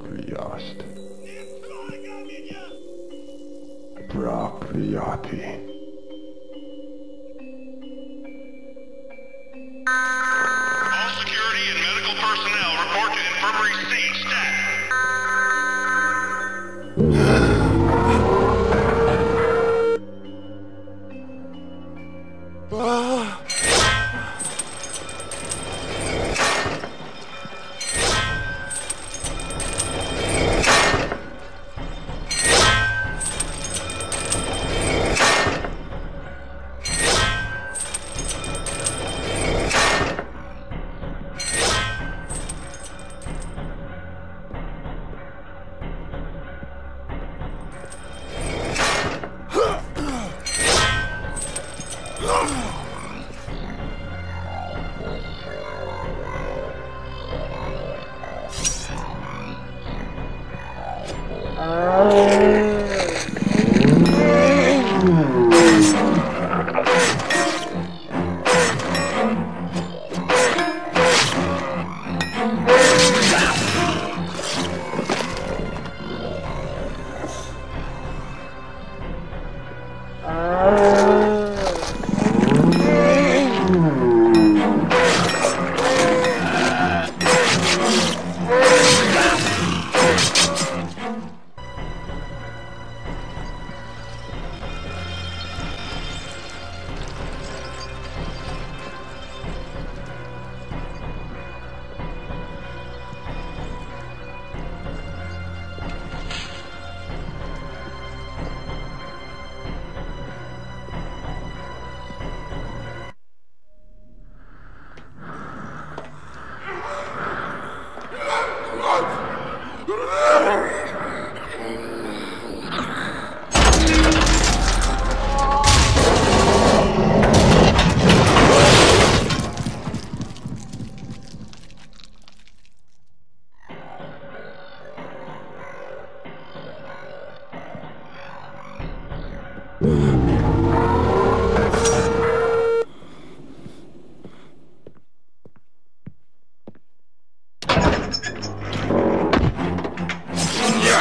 Prakviast. Prakviati.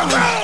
Freeze!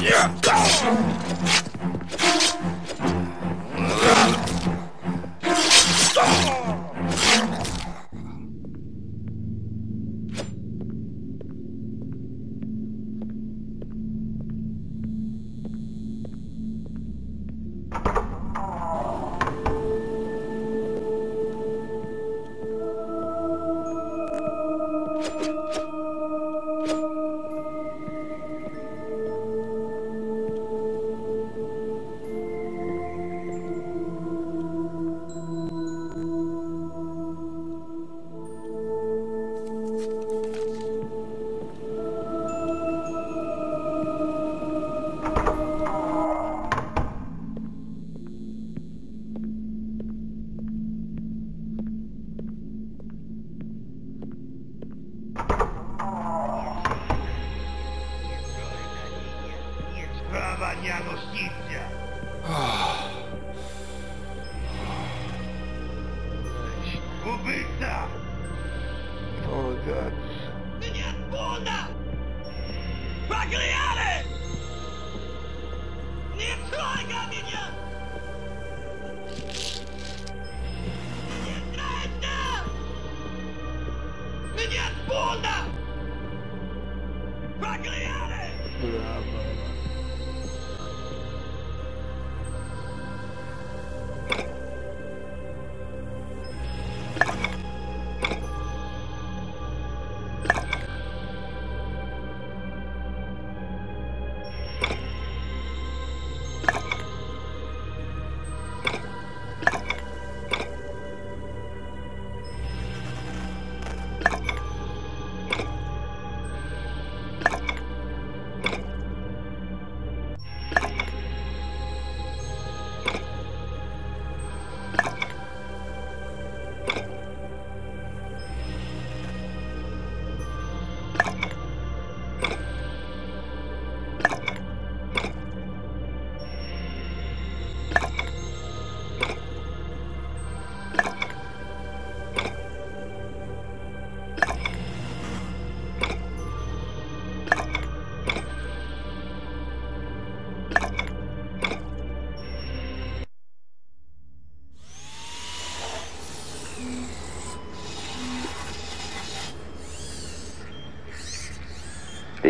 Get back to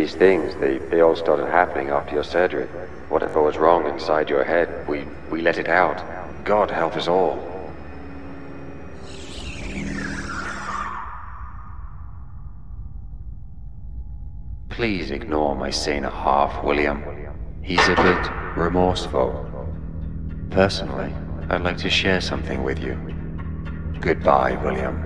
These things, they, they all started happening after your surgery. Whatever was wrong inside your head, we, we let it out. God help us all. Please ignore my saner half, William. He's a bit remorseful. Personally, I'd like to share something with you. Goodbye, William.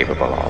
Capable of.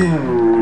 Attention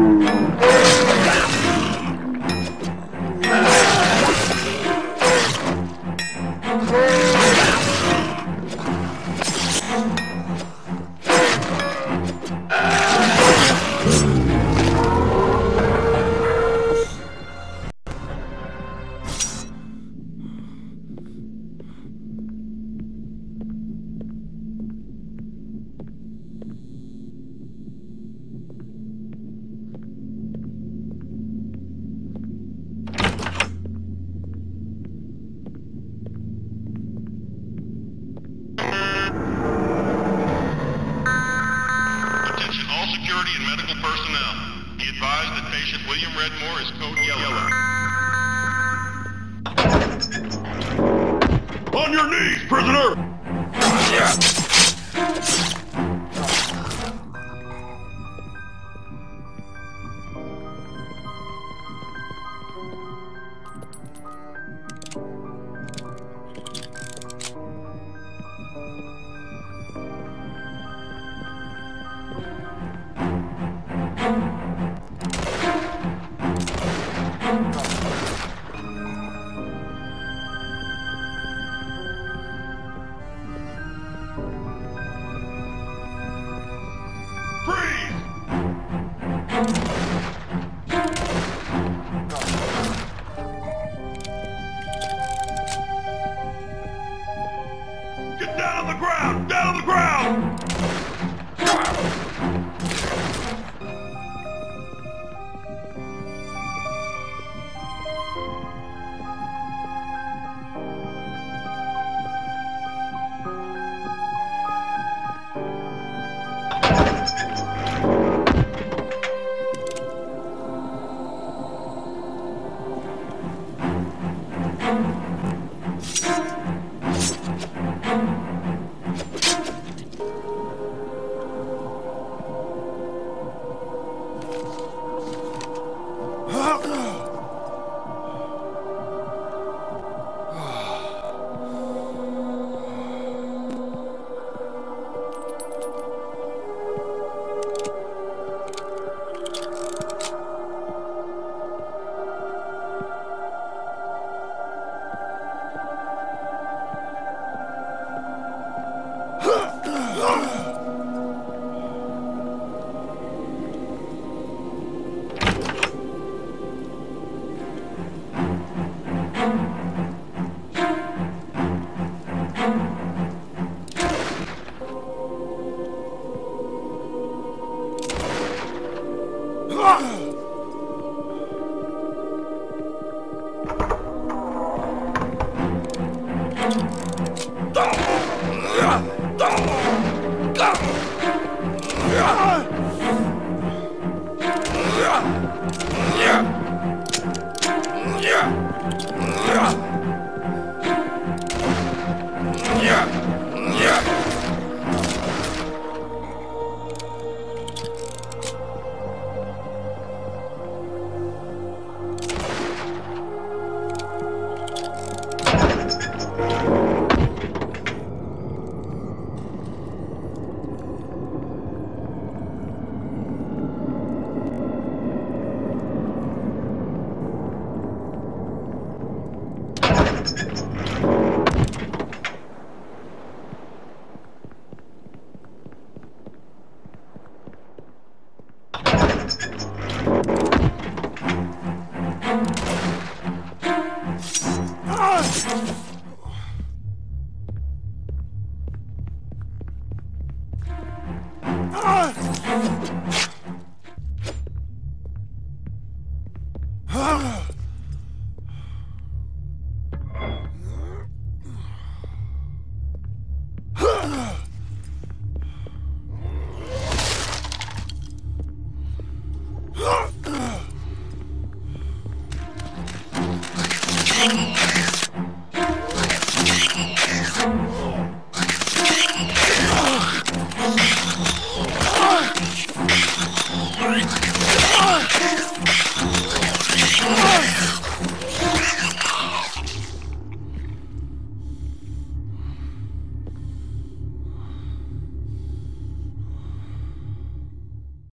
prisoner! 动，不要动。